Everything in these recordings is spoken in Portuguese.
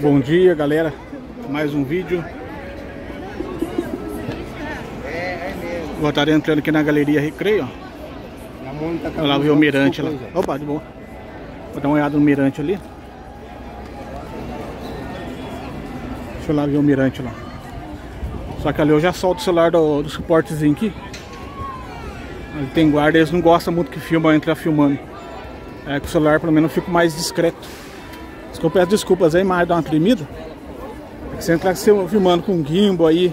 Bom dia, galera. Mais um vídeo. Vou estar entrando aqui na galeria Recreio, ó. Olha lá o mirante lá. Opa, de boa. Vou dar uma olhada no mirante ali. Deixa eu lá ver o mirante lá. Só que ali eu já solto o celular do, do suportezinho aqui. Ali tem guarda, eles não gostam muito que filma entrar filmando. É, com o celular pelo menos eu fico mais discreto. Eu peço desculpas aí, mas dá uma tremida. É que você entrar filmando com gimbal aí,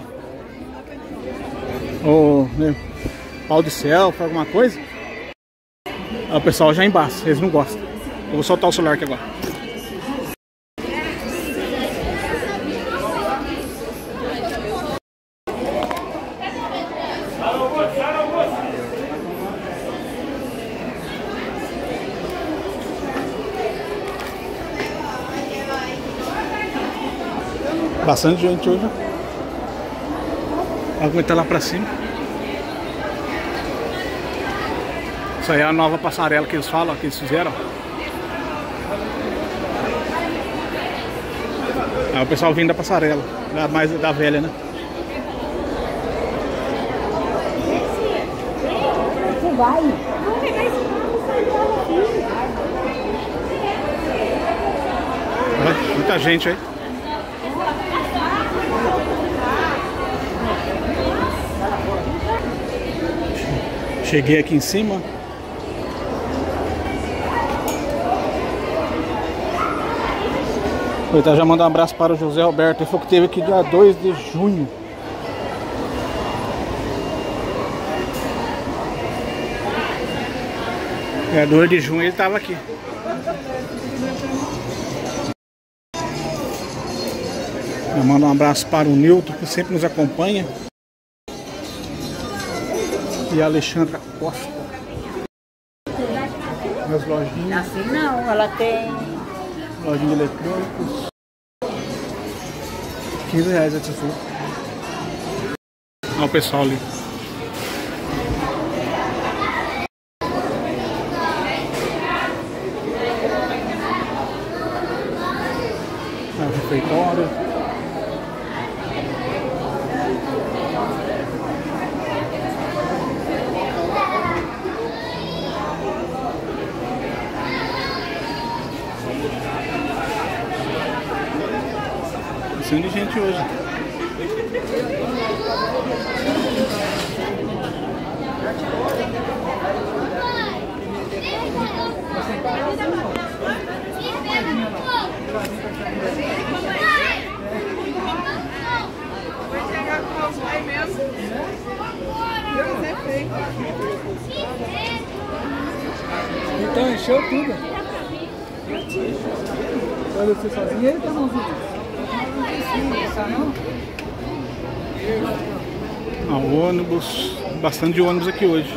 ou né, pau de selfie, alguma coisa, o pessoal já embaça, eles não gostam. Eu vou soltar o celular aqui agora. Bastante gente hoje. Aguenta lá pra cima. Isso aí é a nova passarela que eles falam, que eles fizeram. É o pessoal vindo da passarela, da, mais da velha, né? Você vai? Vamos pegar esse aqui. Muita gente aí. Cheguei aqui em cima. Vou já mandar um abraço para o José Alberto. Ele falou que teve aqui dia 2 de junho. É, 2 de junho ele estava aqui. Eu mando um abraço para o Nilton, que sempre nos acompanha e a Alexandra Costa. Minhas lojinhas. Assim não, ela tem. Lojinha de eletrônicos. 15 reais a tesoura. Olha o pessoal ali. É o refeitório. De gente hoje. Então encheu tudo. Olha você sozinho, ele tá mãozinha. Ah, ônibus, bastante ônibus aqui hoje.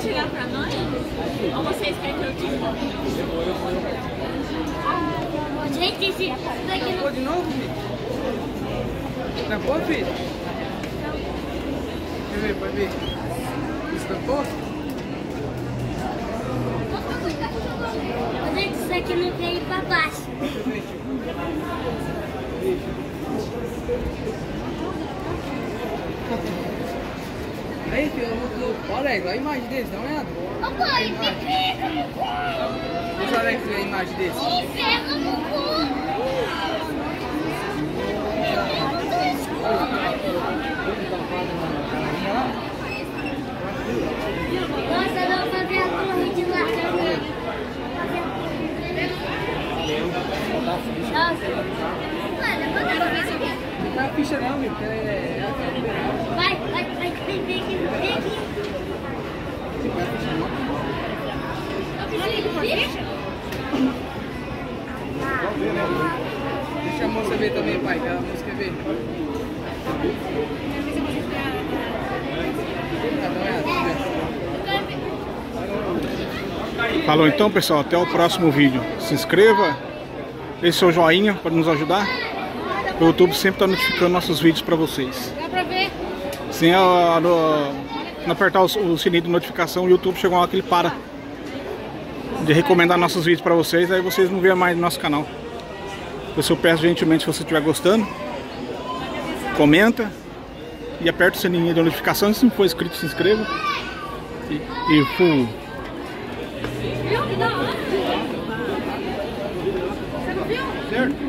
Tirar pra nós? Ou vocês querem que eu? Gente, esse daqui não... de novo, Estampou, filho? Quer ver, pode ver? Estampou? Gente, isso aqui não tem pra baixo. Aí, filho, eu vou... Olha aí, a imagem deles, dá uma olhada. Ô, pai, fica no cu. Olhar aqui a imagem deles. Encerra no cu. Deixa a moça ver também, pai, que a quer ver. Falou então pessoal, até o próximo vídeo. Se inscreva, deixe seu joinha para nos ajudar. O YouTube sempre está notificando nossos vídeos para vocês. Dá pra ver? Sem a, no apertar o, o sininho de notificação, o YouTube chegou uma hora que ele para de recomendar nossos vídeos para vocês, aí vocês não veem mais no nosso canal. Eu peço gentilmente, se você estiver gostando, comenta e aperta o sininho de notificação. Se não for inscrito, se inscreva. E, e viu? Certo?